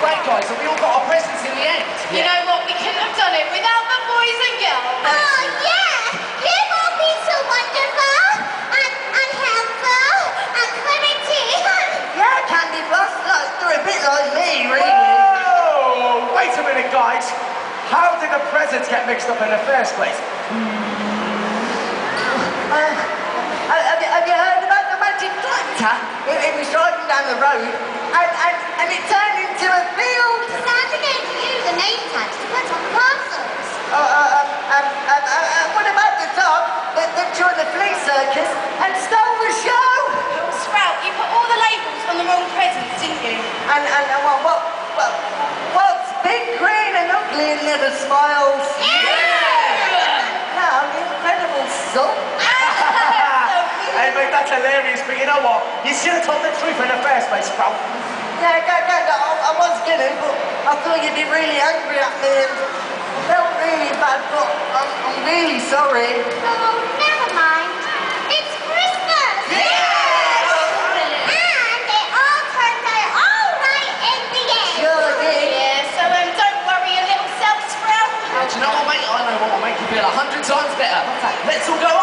great, guys, and we all got our presents in the end. You know what? We couldn't have done it without the boys and girls. Oh, yeah! You've all been so wonderful and, and helpful and primitive. Yeah, Candy Plus, like, they're a bit like me, really. Whoa! Wait a minute, guys. How did the presents get mixed up in the first place? Uh, have, you, have you heard about the magic tractor? It, it was driving down the road and, And, and uh, what, what, what, what's big, green and ugly and never smiles? Yeah! Now, incredible soul. hey, mate, that's hilarious, but you know what? You should have told the truth in the first place, bro. Yeah, go, go, go. I, I was gonna, but I thought you'd be really angry at me and I felt really bad, but I'm, I'm really sorry. Oh, never mind. It's Christmas. And it all turned out all right in the end. Sure did. Yeah, so um, don't worry your little self, Sprout. Do you know what. I know what will make you feel a hundred times better. Let's all go